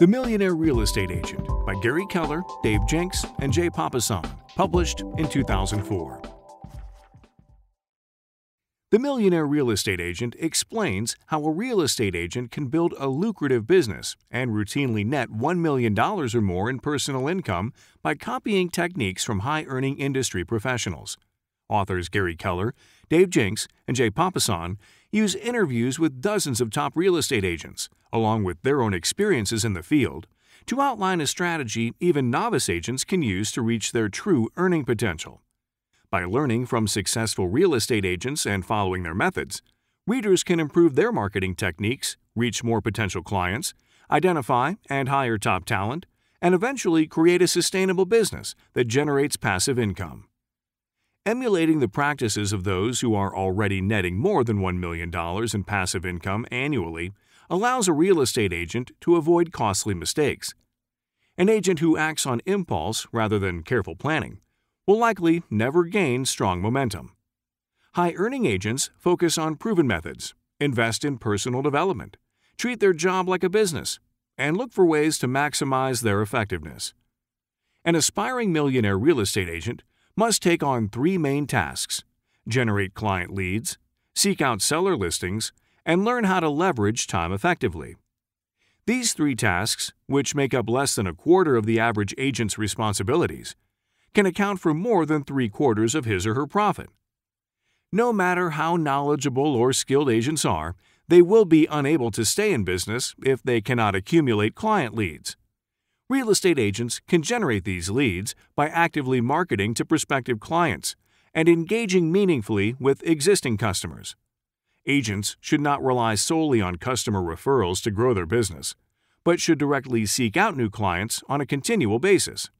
The Millionaire Real Estate Agent by Gary Keller, Dave Jenks, and Jay Papasan, published in 2004. The Millionaire Real Estate Agent explains how a real estate agent can build a lucrative business and routinely net $1 million or more in personal income by copying techniques from high earning industry professionals. Authors Gary Keller, Dave Jenks, and Jay Papasan use interviews with dozens of top real estate agents, along with their own experiences in the field, to outline a strategy even novice agents can use to reach their true earning potential. By learning from successful real estate agents and following their methods, readers can improve their marketing techniques, reach more potential clients, identify and hire top talent, and eventually create a sustainable business that generates passive income. Emulating the practices of those who are already netting more than $1 million in passive income annually allows a real estate agent to avoid costly mistakes. An agent who acts on impulse rather than careful planning will likely never gain strong momentum. High earning agents focus on proven methods, invest in personal development, treat their job like a business, and look for ways to maximize their effectiveness. An aspiring millionaire real estate agent must take on three main tasks generate client leads, seek out seller listings, and learn how to leverage time effectively. These three tasks, which make up less than a quarter of the average agent's responsibilities, can account for more than three quarters of his or her profit. No matter how knowledgeable or skilled agents are, they will be unable to stay in business if they cannot accumulate client leads. Real estate agents can generate these leads by actively marketing to prospective clients and engaging meaningfully with existing customers. Agents should not rely solely on customer referrals to grow their business, but should directly seek out new clients on a continual basis.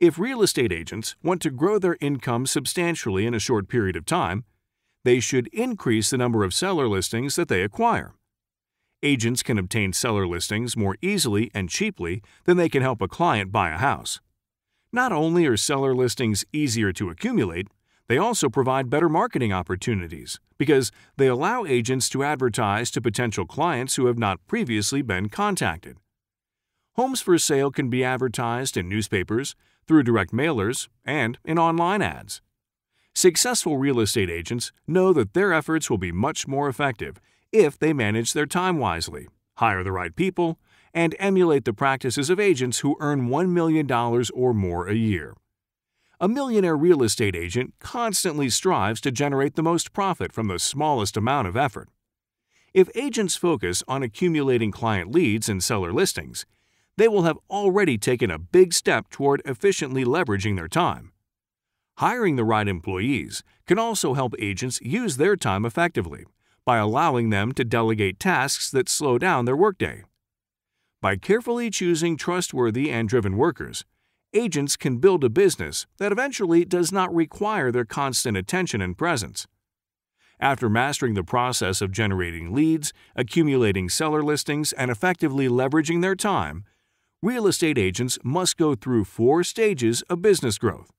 If real estate agents want to grow their income substantially in a short period of time, they should increase the number of seller listings that they acquire. Agents can obtain seller listings more easily and cheaply than they can help a client buy a house. Not only are seller listings easier to accumulate, they also provide better marketing opportunities because they allow agents to advertise to potential clients who have not previously been contacted. Homes for sale can be advertised in newspapers, through direct mailers, and in online ads. Successful real estate agents know that their efforts will be much more effective if they manage their time wisely, hire the right people, and emulate the practices of agents who earn $1 million or more a year. A millionaire real estate agent constantly strives to generate the most profit from the smallest amount of effort. If agents focus on accumulating client leads and seller listings, they will have already taken a big step toward efficiently leveraging their time. Hiring the right employees can also help agents use their time effectively by allowing them to delegate tasks that slow down their workday. By carefully choosing trustworthy and driven workers, agents can build a business that eventually does not require their constant attention and presence. After mastering the process of generating leads, accumulating seller listings, and effectively leveraging their time, real estate agents must go through four stages of business growth.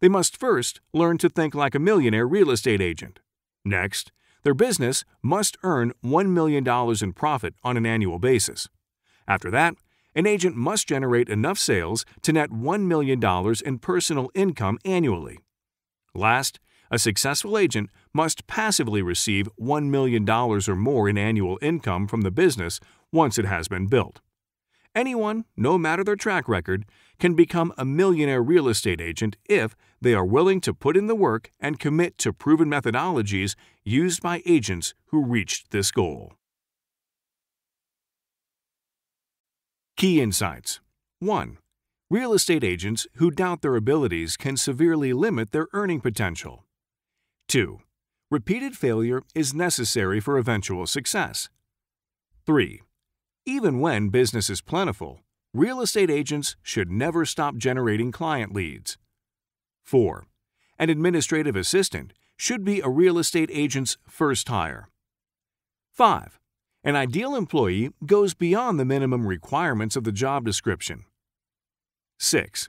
They must first learn to think like a millionaire real estate agent. Next, their business must earn $1 million in profit on an annual basis. After that, an agent must generate enough sales to net $1 million in personal income annually. Last, a successful agent must passively receive $1 million or more in annual income from the business once it has been built. Anyone, no matter their track record, can become a millionaire real estate agent if they are willing to put in the work and commit to proven methodologies used by agents who reached this goal. Key insights 1. Real estate agents who doubt their abilities can severely limit their earning potential. 2. Repeated failure is necessary for eventual success. 3. Even when business is plentiful, real estate agents should never stop generating client leads. 4. An administrative assistant should be a real estate agent's first hire. 5. An ideal employee goes beyond the minimum requirements of the job description. 6.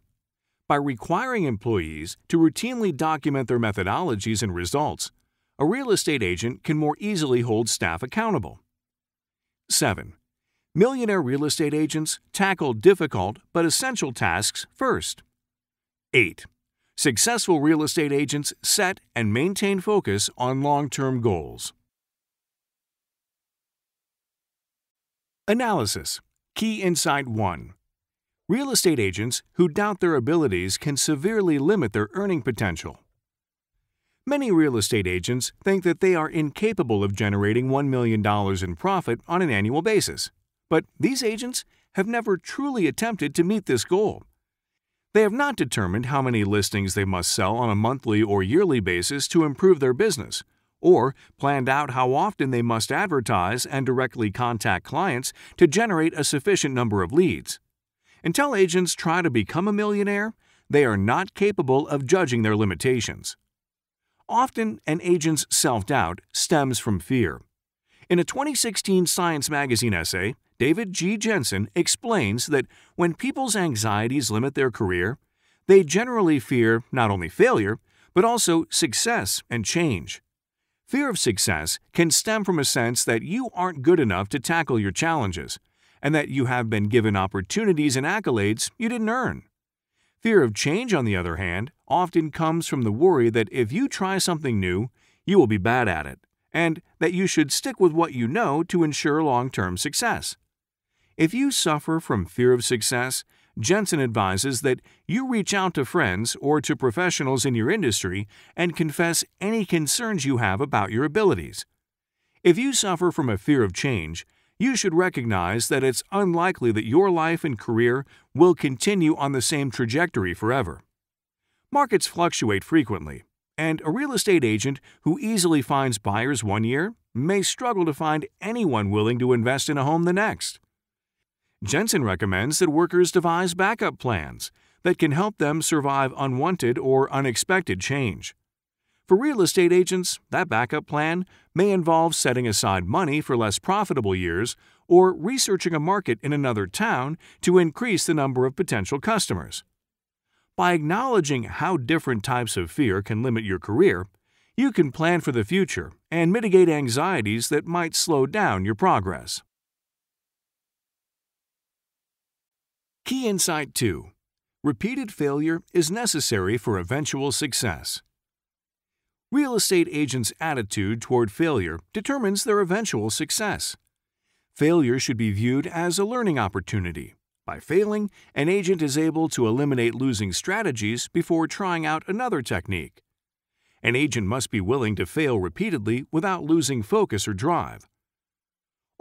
By requiring employees to routinely document their methodologies and results, a real estate agent can more easily hold staff accountable. 7. Millionaire real estate agents tackle difficult but essential tasks first. 8. Successful real estate agents set and maintain focus on long term goals. Analysis Key Insight 1 Real estate agents who doubt their abilities can severely limit their earning potential. Many real estate agents think that they are incapable of generating $1 million in profit on an annual basis, but these agents have never truly attempted to meet this goal. They have not determined how many listings they must sell on a monthly or yearly basis to improve their business, or planned out how often they must advertise and directly contact clients to generate a sufficient number of leads. Until agents try to become a millionaire, they are not capable of judging their limitations. Often, an agent's self doubt stems from fear. In a 2016 Science magazine essay, David G. Jensen explains that when people's anxieties limit their career, they generally fear not only failure, but also success and change. Fear of success can stem from a sense that you aren't good enough to tackle your challenges, and that you have been given opportunities and accolades you didn't earn. Fear of change, on the other hand, often comes from the worry that if you try something new, you will be bad at it, and that you should stick with what you know to ensure long term success. If you suffer from fear of success, Jensen advises that you reach out to friends or to professionals in your industry and confess any concerns you have about your abilities. If you suffer from a fear of change, you should recognize that it's unlikely that your life and career will continue on the same trajectory forever. Markets fluctuate frequently, and a real estate agent who easily finds buyers one year may struggle to find anyone willing to invest in a home the next. Jensen recommends that workers devise backup plans that can help them survive unwanted or unexpected change. For real estate agents, that backup plan may involve setting aside money for less profitable years or researching a market in another town to increase the number of potential customers. By acknowledging how different types of fear can limit your career, you can plan for the future and mitigate anxieties that might slow down your progress. Key Insight 2 Repeated failure is necessary for eventual success. Real estate agents' attitude toward failure determines their eventual success. Failure should be viewed as a learning opportunity. By failing, an agent is able to eliminate losing strategies before trying out another technique. An agent must be willing to fail repeatedly without losing focus or drive.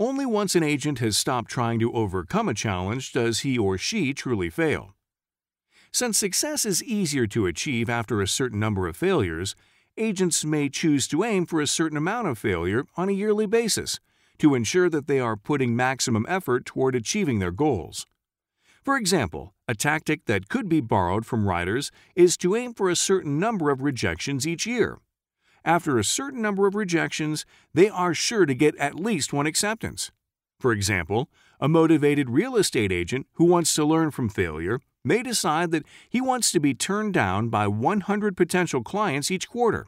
Only once an agent has stopped trying to overcome a challenge does he or she truly fail. Since success is easier to achieve after a certain number of failures, agents may choose to aim for a certain amount of failure on a yearly basis to ensure that they are putting maximum effort toward achieving their goals. For example, a tactic that could be borrowed from writers is to aim for a certain number of rejections each year after a certain number of rejections, they are sure to get at least one acceptance. For example, a motivated real estate agent who wants to learn from failure may decide that he wants to be turned down by 100 potential clients each quarter,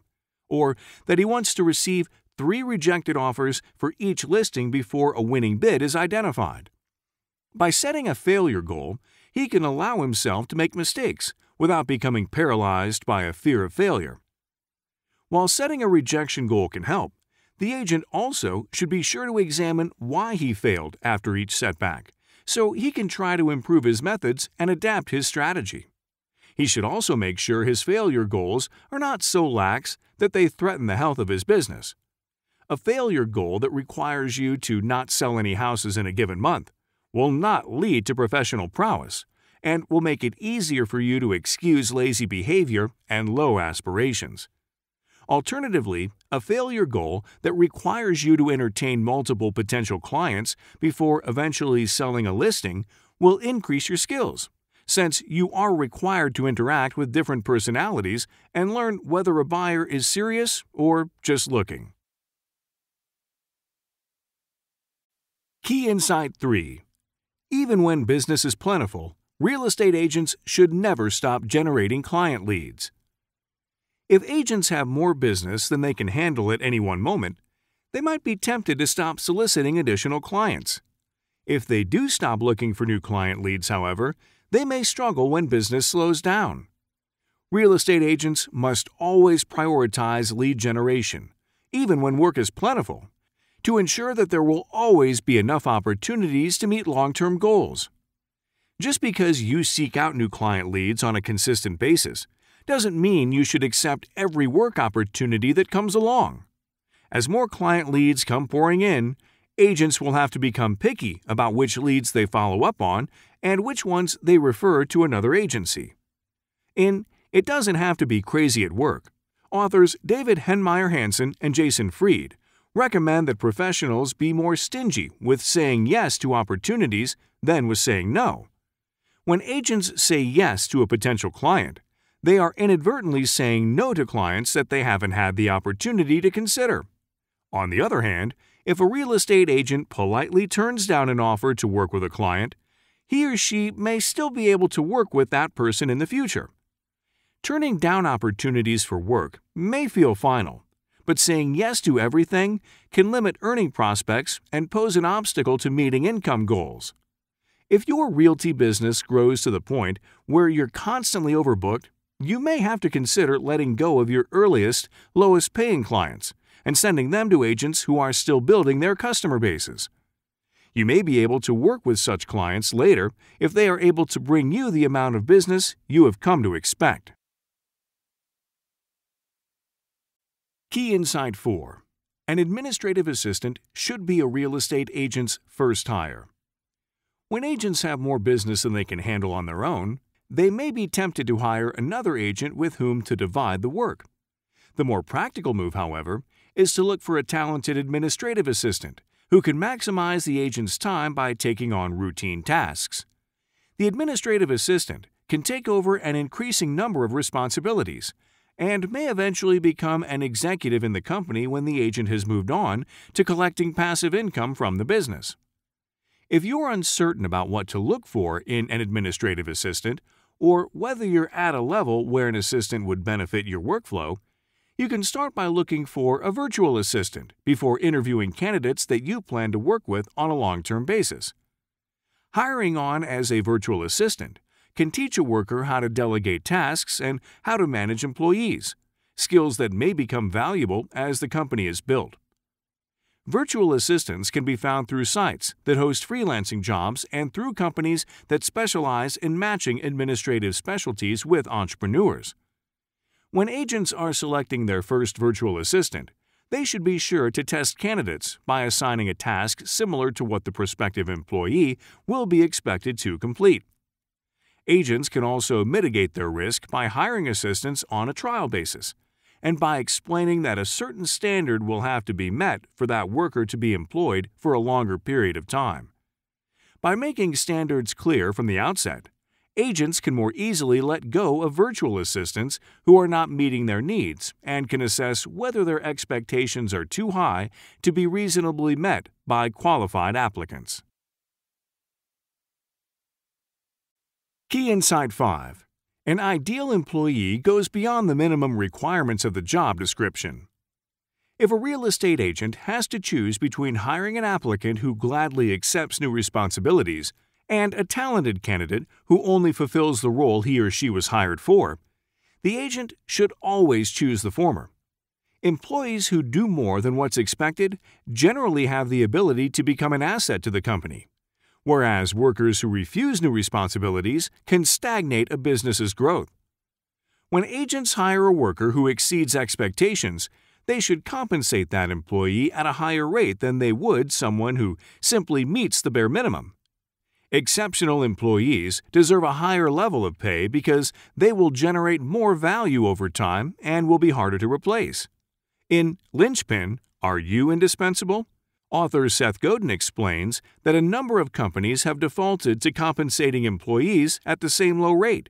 or that he wants to receive three rejected offers for each listing before a winning bid is identified. By setting a failure goal, he can allow himself to make mistakes without becoming paralyzed by a fear of failure. While setting a rejection goal can help, the agent also should be sure to examine why he failed after each setback, so he can try to improve his methods and adapt his strategy. He should also make sure his failure goals are not so lax that they threaten the health of his business. A failure goal that requires you to not sell any houses in a given month will not lead to professional prowess and will make it easier for you to excuse lazy behavior and low aspirations. Alternatively, a failure goal that requires you to entertain multiple potential clients before eventually selling a listing will increase your skills, since you are required to interact with different personalities and learn whether a buyer is serious or just looking. Key Insight 3 Even when business is plentiful, real estate agents should never stop generating client leads. If agents have more business than they can handle at any one moment, they might be tempted to stop soliciting additional clients. If they do stop looking for new client leads, however, they may struggle when business slows down. Real estate agents must always prioritize lead generation, even when work is plentiful, to ensure that there will always be enough opportunities to meet long term goals. Just because you seek out new client leads on a consistent basis doesn't mean you should accept every work opportunity that comes along. As more client leads come pouring in, agents will have to become picky about which leads they follow up on and which ones they refer to another agency. In It Doesn't Have to Be Crazy at Work, authors David Heinemeier Hansson and Jason Fried recommend that professionals be more stingy with saying yes to opportunities than with saying no. When agents say yes to a potential client, they are inadvertently saying no to clients that they haven't had the opportunity to consider. On the other hand, if a real estate agent politely turns down an offer to work with a client, he or she may still be able to work with that person in the future. Turning down opportunities for work may feel final, but saying yes to everything can limit earning prospects and pose an obstacle to meeting income goals. If your realty business grows to the point where you're constantly overbooked, you may have to consider letting go of your earliest, lowest paying clients and sending them to agents who are still building their customer bases. You may be able to work with such clients later if they are able to bring you the amount of business you have come to expect. Key Insight 4 An administrative assistant should be a real estate agent's first hire. When agents have more business than they can handle on their own, they may be tempted to hire another agent with whom to divide the work. The more practical move, however, is to look for a talented administrative assistant who can maximize the agent's time by taking on routine tasks. The administrative assistant can take over an increasing number of responsibilities and may eventually become an executive in the company when the agent has moved on to collecting passive income from the business. If you're uncertain about what to look for in an administrative assistant, or whether you're at a level where an assistant would benefit your workflow, you can start by looking for a virtual assistant before interviewing candidates that you plan to work with on a long term basis. Hiring on as a virtual assistant can teach a worker how to delegate tasks and how to manage employees, skills that may become valuable as the company is built. Virtual assistants can be found through sites that host freelancing jobs and through companies that specialize in matching administrative specialties with entrepreneurs. When agents are selecting their first virtual assistant, they should be sure to test candidates by assigning a task similar to what the prospective employee will be expected to complete. Agents can also mitigate their risk by hiring assistants on a trial basis and by explaining that a certain standard will have to be met for that worker to be employed for a longer period of time. By making standards clear from the outset, agents can more easily let go of virtual assistants who are not meeting their needs and can assess whether their expectations are too high to be reasonably met by qualified applicants. Key Insight 5 An ideal employee goes beyond the minimum requirements of the job description. If a real estate agent has to choose between hiring an applicant who gladly accepts new responsibilities and a talented candidate who only fulfills the role he or she was hired for, the agent should always choose the former. Employees who do more than what's expected generally have the ability to become an asset to the company, whereas workers who refuse new responsibilities can stagnate a business's growth. When agents hire a worker who exceeds expectations, they should compensate that employee at a higher rate than they would someone who simply meets the bare minimum. Exceptional employees deserve a higher level of pay because they will generate more value over time and will be harder to replace. In Linchpin, Are You Indispensable? Author Seth Godin explains that a number of companies have defaulted to compensating employees at the same low rate,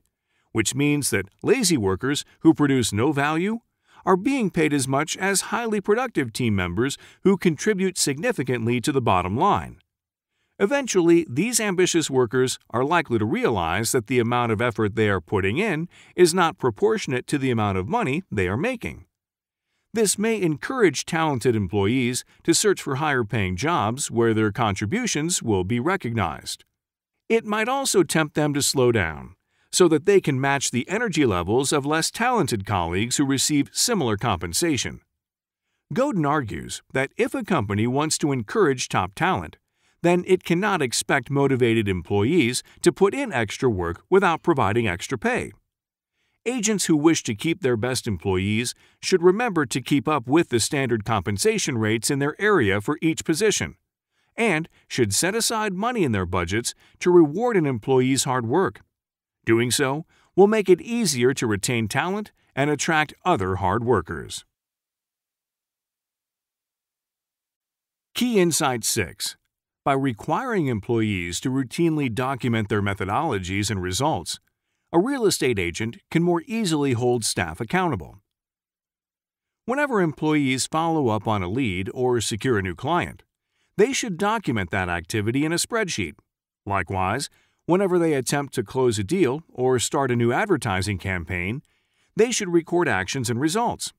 which means that lazy workers who produce no value are being paid as much as highly productive team members who contribute significantly to the bottom line. Eventually, these ambitious workers are likely to realize that the amount of effort they are putting in is not proportionate to the amount of money they are making. This may encourage talented employees to search for higher paying jobs where their contributions will be recognized. It might also tempt them to slow down so that they can match the energy levels of less talented colleagues who receive similar compensation. Godin argues that if a company wants to encourage top talent, then it cannot expect motivated employees to put in extra work without providing extra pay. Agents who wish to keep their best employees should remember to keep up with the standard compensation rates in their area for each position, and should set aside money in their budgets to reward an employee's hard work. Doing so will make it easier to retain talent and attract other hard workers. Key Insight 6 By requiring employees to routinely document their methodologies and results, a real estate agent can more easily hold staff accountable. Whenever employees follow up on a lead or secure a new client, they should document that activity in a spreadsheet. Likewise, whenever they attempt to close a deal or start a new advertising campaign, they should record actions and results.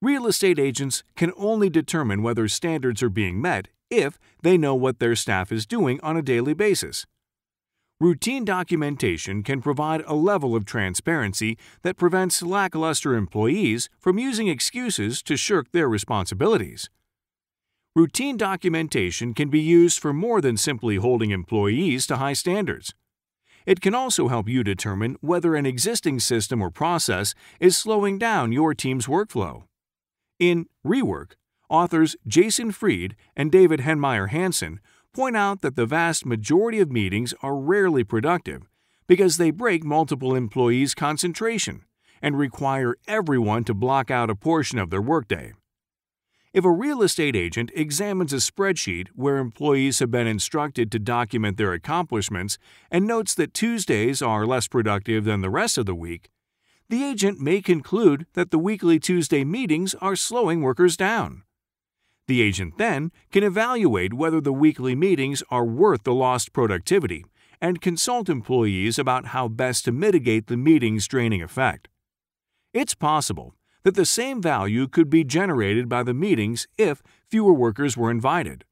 Real estate agents can only determine whether standards are being met if they know what their staff is doing on a daily basis. Routine documentation can provide a level of transparency that prevents lackluster employees from using excuses to shirk their responsibilities. Routine documentation can be used for more than simply holding employees to high standards. It can also help you determine whether an existing system or process is slowing down your team's workflow. In Rework, authors Jason Fried and David Heinemeier Hansson point out that the vast majority of meetings are rarely productive because they break multiple employees' concentration and require everyone to block out a portion of their workday. If a real estate agent examines a spreadsheet where employees have been instructed to document their accomplishments and notes that Tuesdays are less productive than the rest of the week, the agent may conclude that the weekly Tuesday meetings are slowing workers down. The agent then can evaluate whether the weekly meetings are worth the lost productivity and consult employees about how best to mitigate the meeting's draining effect. It's possible that the same value could be generated by the meetings if fewer workers were invited,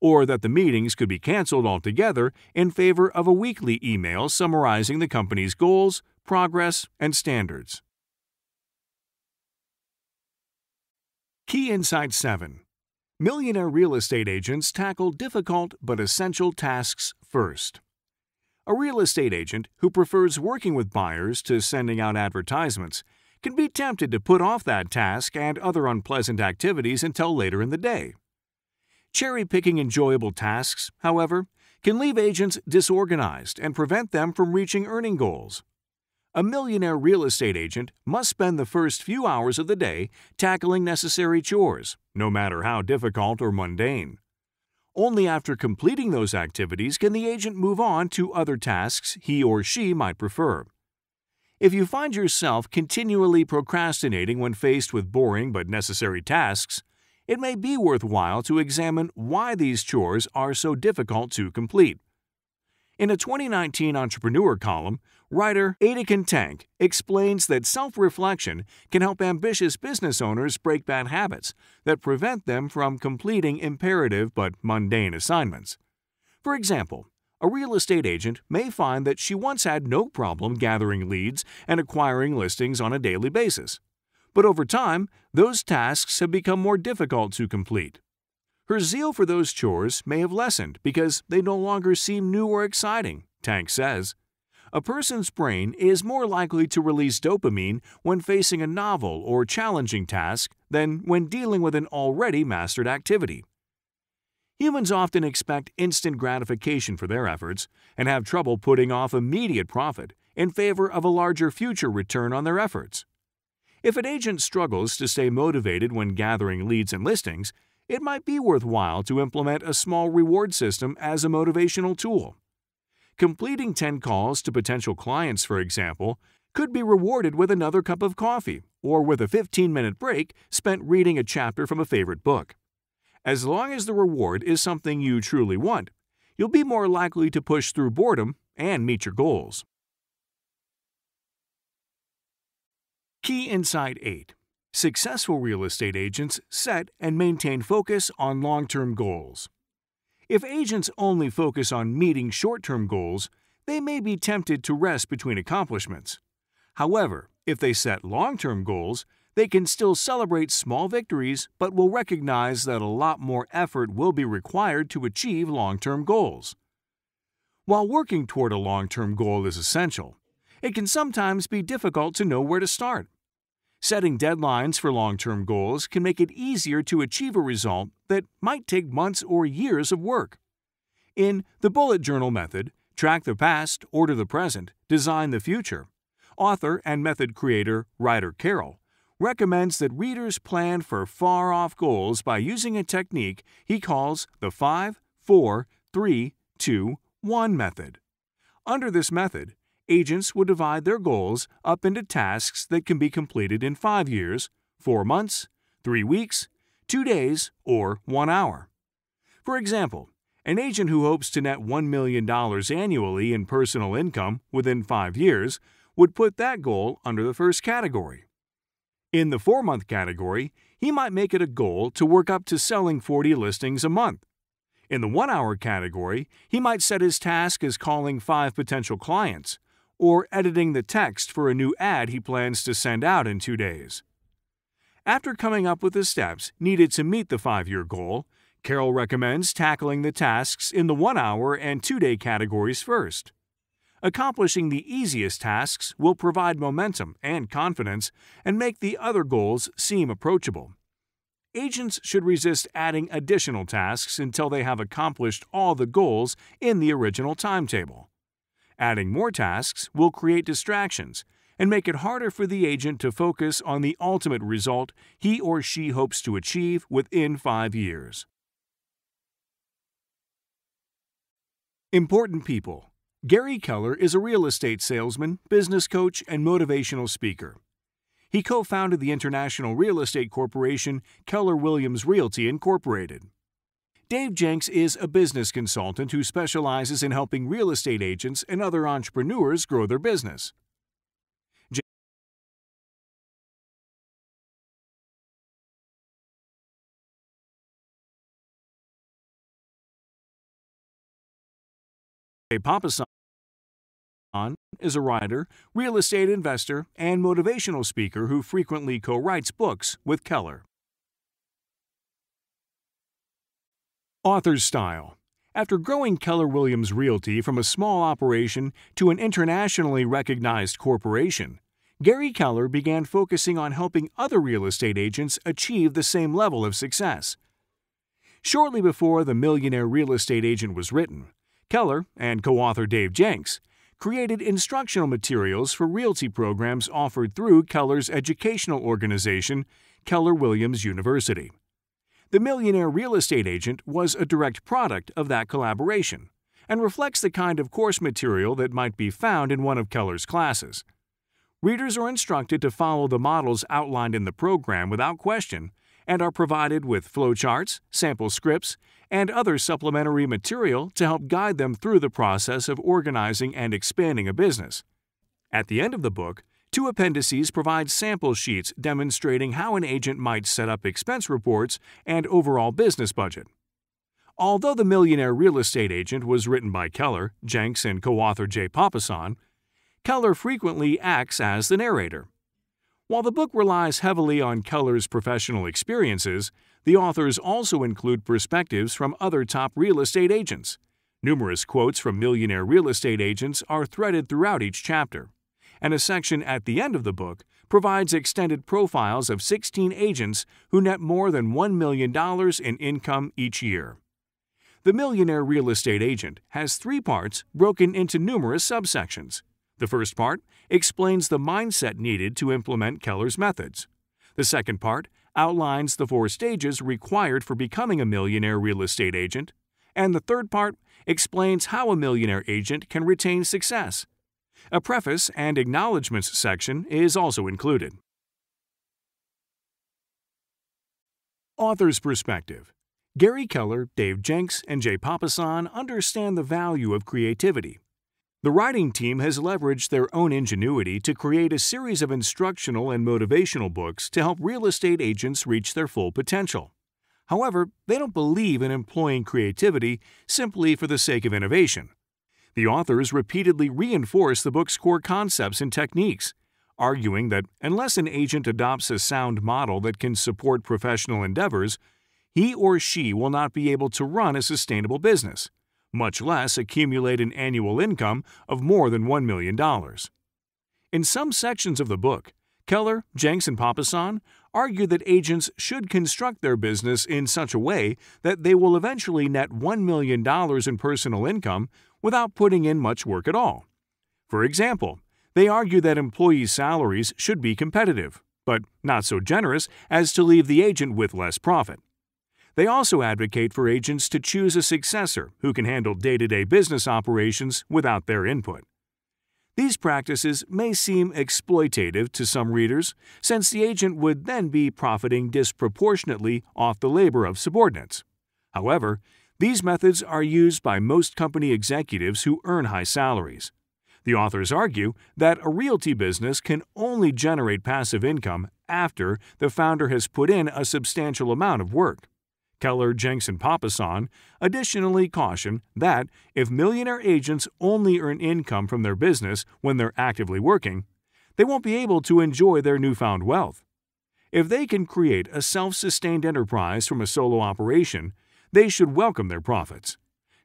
or that the meetings could be canceled altogether in favor of a weekly email summarizing the company's goals, progress, and standards. Key Insight 7 Millionaire real estate agents tackle difficult but essential tasks first. A real estate agent who prefers working with buyers to sending out advertisements can be tempted to put off that task and other unpleasant activities until later in the day. Cherry picking enjoyable tasks, however, can leave agents disorganized and prevent them from reaching earning goals. A millionaire real estate agent must spend the first few hours of the day tackling necessary chores, no matter how difficult or mundane. Only after completing those activities can the agent move on to other tasks he or she might prefer. If you find yourself continually procrastinating when faced with boring but necessary tasks, it may be worthwhile to examine why these chores are so difficult to complete. In a 2019 Entrepreneur column, writer Aytekin Tank explains that self reflection can help ambitious business owners break bad habits that prevent them from completing imperative but mundane assignments. For example, a real estate agent may find that she once had no problem gathering leads and acquiring listings on a daily basis. But over time, those tasks have become more difficult to complete. Her zeal for those chores may have lessened because they no longer seem new or exciting, Tank says. A person's brain is more likely to release dopamine when facing a novel or challenging task than when dealing with an already mastered activity. Humans often expect instant gratification for their efforts and have trouble putting off immediate profit in favor of a larger future return on their efforts. If an agent struggles to stay motivated when gathering leads and listings, it might be worthwhile to implement a small reward system as a motivational tool. Completing 10 calls to potential clients, for example, could be rewarded with another cup of coffee or with a 15 minute break spent reading a chapter from a favorite book. As long as the reward is something you truly want, you'll be more likely to push through boredom and meet your goals. Key Insight 8 Successful real estate agents set and maintain focus on long term goals. If agents only focus on meeting short term goals, they may be tempted to rest between accomplishments. However, if they set long term goals, they can still celebrate small victories but will recognize that a lot more effort will be required to achieve long term goals. While working toward a long term goal is essential, it can sometimes be difficult to know where to start. Setting deadlines for long term goals can make it easier to achieve a result that might take months or years of work. In the Bullet Journal Method, Track the Past, Order the Present, Design the Future, author and method creator Ryder Carroll recommends that readers plan for far off goals by using a technique he calls the 5 4 3 2 1 method. Under this method, agents would divide their goals up into tasks that can be completed in five years, four months, three weeks, two days, or one hour. For example, an agent who hopes to net $1 million annually in personal income within five years would put that goal under the first category. In the four month category, he might make it a goal to work up to selling 40 listings a month. In the one hour category, he might set his task as calling five potential clients, or editing the text for a new ad he plans to send out in two days. After coming up with the steps needed to meet the five year goal, Carroll recommends tackling the tasks in the one hour and two day categories first. Accomplishing the easiest tasks will provide momentum and confidence and make the other goals seem approachable. Agents should resist adding additional tasks until they have accomplished all the goals in the original timetable. Adding more tasks will create distractions and make it harder for the agent to focus on the ultimate result he or she hopes to achieve within five years. Important people Gary Keller is a real estate salesman, business coach, and motivational speaker. He co founded the international real estate corporation Keller Williams Realty Incorporated. Dave Jenks is a business consultant who specializes in helping real estate agents and other entrepreneurs grow their business. Jay Papasan is a writer, real estate investor, and motivational speaker who frequently co writes books with Keller. Author's Style After growing Keller Williams Realty from a small operation to an internationally recognized corporation, Gary Keller began focusing on helping other real estate agents achieve the same level of success. Shortly before The Millionaire Real Estate Agent was written, Keller and co author Dave Jenks created instructional materials for realty programs offered through Keller's educational organization, Keller Williams University. The Millionaire Real Estate Agent was a direct product of that collaboration and reflects the kind of course material that might be found in one of Keller's classes. Readers are instructed to follow the models outlined in the program without question and are provided with flowcharts, sample scripts, and other supplementary material to help guide them through the process of organizing and expanding a business. At the end of the book, Two appendices provide sample sheets demonstrating how an agent might set up expense reports and overall business budget. Although The Millionaire Real Estate Agent was written by Keller, Jenks, and co author Jay Papasan, Keller frequently acts as the narrator. While the book relies heavily on Keller's professional experiences, the authors also include perspectives from other top real estate agents. Numerous quotes from millionaire real estate agents are threaded throughout each chapter and a section at the end of the book provides extended profiles of 16 agents who net more than $1 million in income each year. The Millionaire Real Estate Agent has three parts broken into numerous subsections. The first part explains the mindset needed to implement Keller's methods. The second part outlines the four stages required for becoming a millionaire real estate agent. And the third part explains how a millionaire agent can retain success a preface and acknowledgments section is also included. Author's Perspective Gary Keller, Dave Jenks, and Jay Papasan understand the value of creativity. The writing team has leveraged their own ingenuity to create a series of instructional and motivational books to help real estate agents reach their full potential. However, they don't believe in employing creativity simply for the sake of innovation. The authors repeatedly reinforce the book's core concepts and techniques, arguing that unless an agent adopts a sound model that can support professional endeavors, he or she will not be able to run a sustainable business much less accumulate an annual income of more than $1 million. In some sections of the book, Keller, Jenks, and Papasan argue that agents should construct their business in such a way that they will eventually net $1 million in personal income without putting in much work at all. For example, they argue that employees' salaries should be competitive, but not so generous as to leave the agent with less profit. They also advocate for agents to choose a successor who can handle day to day business operations without their input. These practices may seem exploitative to some readers, since the agent would then be profiting disproportionately off the labor of subordinates. However, these methods are used by most company executives who earn high salaries. The authors argue that a realty business can only generate passive income after the founder has put in a substantial amount of work. Keller, Jenks, and Papasan additionally caution that if millionaire agents only earn income from their business when they're actively working, they won't be able to enjoy their newfound wealth. If they can create a self sustained enterprise from a solo operation, they should welcome their profits.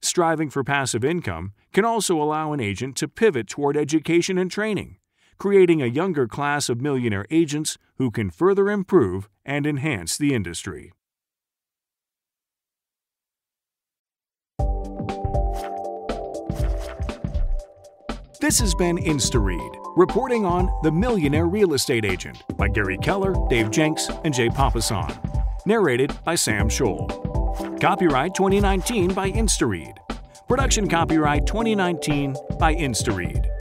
Striving for passive income can also allow an agent to pivot toward education and training, creating a younger class of millionaire agents who can further improve and enhance the industry. This has been InstaRead, reporting on The Millionaire Real Estate Agent by Gary Keller, Dave Jenks, and Jay Papasan. Narrated by Sam Scholl. Copyright 2019 by InstaRead. Production copyright 2019 by InstaRead.